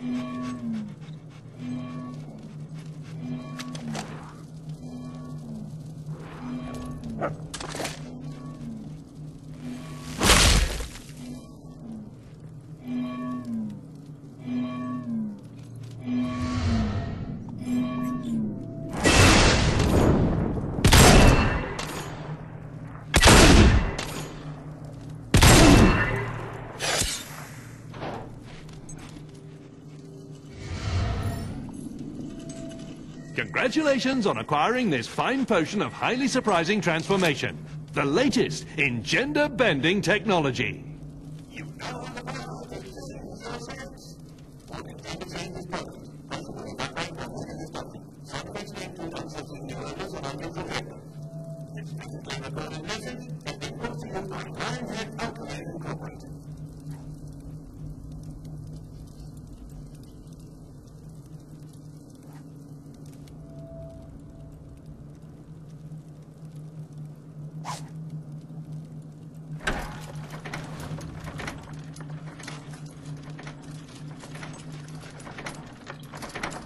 Mm-hmm. Congratulations on acquiring this fine potion of highly surprising transformation. The latest in gender-bending technology.